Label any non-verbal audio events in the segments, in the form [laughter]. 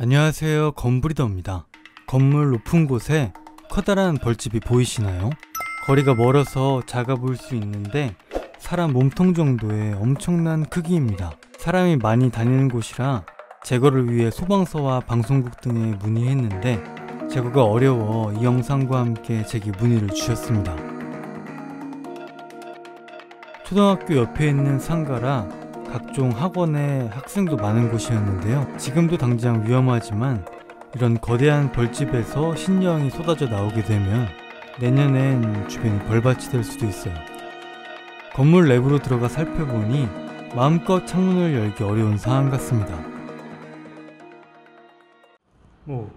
안녕하세요. 건브리더입니다. 건물 높은 곳에 커다란 벌집이 보이시나요? 거리가 멀어서 작아 보일 수 있는데 사람 몸통 정도의 엄청난 크기입니다. 사람이 많이 다니는 곳이라 제거를 위해 소방서와 방송국 등에 문의했는데 제거가 어려워 이 영상과 함께 제게 문의를 주셨습니다. 초등학교 옆에 있는 상가라 각종 학원에 학생도 많은 곳이었는데요. 지금도 당장 위험하지만 이런 거대한 벌집에서 신령이 쏟아져 나오게 되면 내년엔 주변이 벌밭이 될 수도 있어요. 건물 내부로 들어가 살펴보니 마음껏 창문을 열기 어려운 상황 같습니다. 오,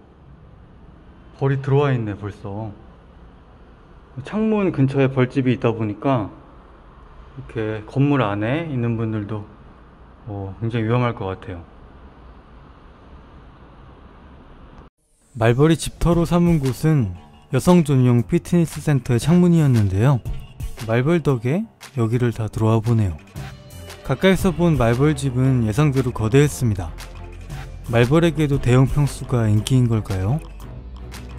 벌이 들어와 있네 벌써. 창문 근처에 벌집이 있다 보니까 이렇게 건물 안에 있는 분들도 어, 굉장히 위험할 것 같아요. 말벌이 집터로 삼은 곳은 여성 전용 피트니스 센터의 창문이었는데요. 말벌 덕에 여기를 다 들어와 보네요. 가까이서 본 말벌집은 예상대로 거대했습니다. 말벌에게도 대형 평수가 인기인 걸까요?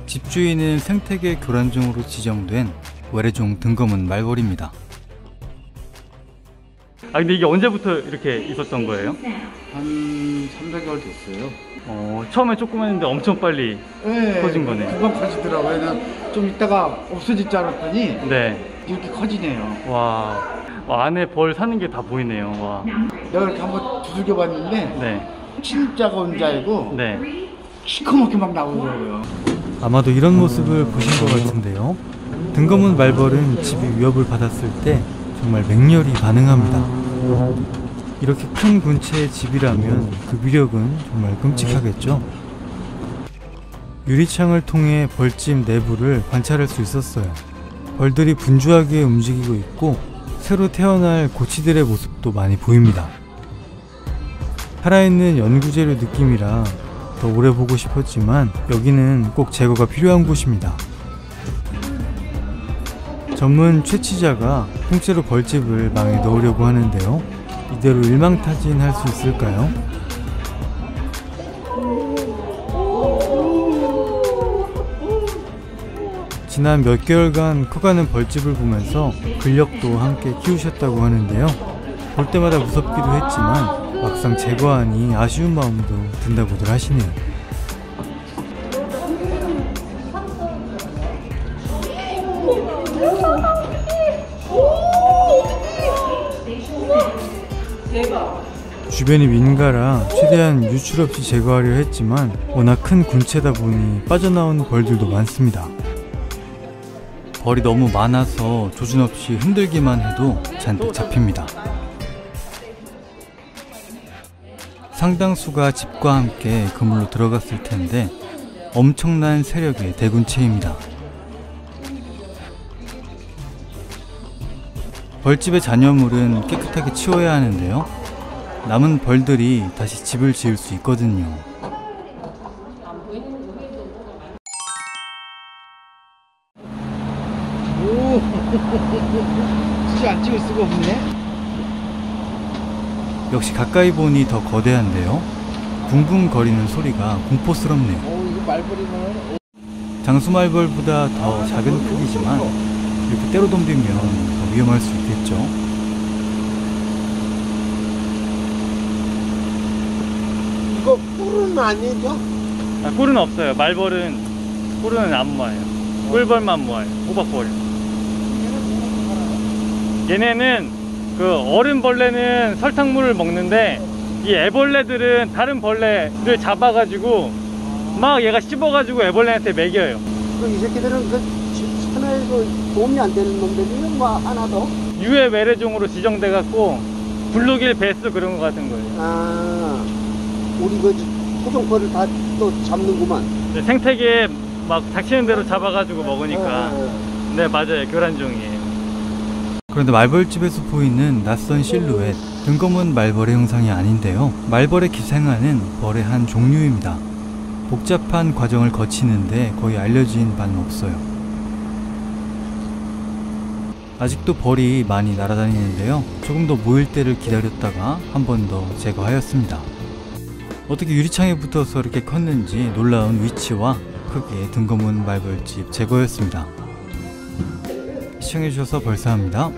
집주인은 생태계 교란종으로 지정된 외래종 등검은 말벌입니다. 아 근데 이게 언제부터 이렇게 있었던 거예요? 한 3, 4개월 됐어요. 어 처음에 조그만했는데 엄청 빨리 네, 커진 거네. 금방 커지더라고요. 그냥 좀 있다가 없어질 줄 알았더니 네. 이렇게 커지네요. 와, 와, 안에 벌 사는 게 다 보이네요. 와. 내가 이렇게 한번 두들겨 봤는데 네. 진짜가 온줄 알고 네. 시커멓게 막 나오더라고요. 아마도 이런 모습을 보신 것 같은데요. 등검은 말벌은 집이 위협을 받았을 때 정말 맹렬히 반응합니다. 이렇게 큰 군체의 집이라면 그 위력은 정말 끔찍하겠죠. 유리창을 통해 벌집 내부를 관찰할 수 있었어요. 벌들이 분주하게 움직이고 있고 새로 태어날 고치들의 모습도 많이 보입니다. 살아있는 연구재료 느낌이라 더 오래 보고 싶었지만 여기는 꼭 제거가 필요한 곳입니다. 전문 채취자가 통째로 벌집을 망에 넣으려고 하는데요. 이대로 일망타진할 수 있을까요? 지난 몇 개월간 커가는 벌집을 보면서 근력도 함께 키우셨다고 하는데요. 볼 때마다 무섭기도 했지만 막상 제거하니 아쉬운 마음도 든다고들 하시네요. 주변이 민가라 최대한 유출 없이 제거하려 했지만 워낙 큰 군체다 보니 빠져나오는 벌들도 많습니다. 벌이 너무 많아서 조준 없이 흔들기만 해도 잔뜩 잡힙니다. 상당수가 집과 함께 그물로 들어갔을 텐데 엄청난 세력의 대군체입니다. 벌집의 잔여물은 깨끗하게 치워야 하는데요. 남은 벌들이 다시 집을 지을 수 있거든요. 오, [laughs] 진짜 안 찍을 수가 없네. 역시 가까이 보니 더 거대한데요. 붕붕거리는 소리가 공포스럽네요. 장수말벌보다 더 작은 크기지만 이렇게 때로 덤비면 더 위험할 수 있겠죠. 이거 뿔은 아니죠? 아, 꿀은 없어요. 말벌은 꿀은 안 모아요. 꿀벌만 모아요. 호박벌. 얘네는 그 어른 벌레는 설탕물을 먹는데 이 애벌레들은 다른 벌레를 잡아가지고 막 얘가 씹어가지고 애벌레한테 먹여요. 그이 새끼들은 그 지- 산에도 도움이 안 되는 놈들이면 뭐 하나도. 유해 외래종으로 지정돼 갖고 블루길 베스 그런 거 같은 거예요. 아, 우리 그 토종벌을 다또 잡는구만. 근데 생태계에 막 닥치는 대로 잡아가지고 먹으니까. 어, 네 맞아요 교란종이에요 그런데 말벌집에서 보이는 낯선 실루엣 등검은 말벌의 형상이 아닌데요 말벌의 기생하는 벌의 한 종류입니다 복잡한 과정을 거치는데 거의 알려진 바는 없어요 아직도 벌이 많이 날아다니는데요 조금 더 모일 때를 기다렸다가 한 번 더 제거하였습니다 어떻게 유리창에 붙어서 이렇게 컸는지 놀라운 위치와 크기의 등거문 말벌집 제거였습니다. 시청해주셔서 벌써합니다.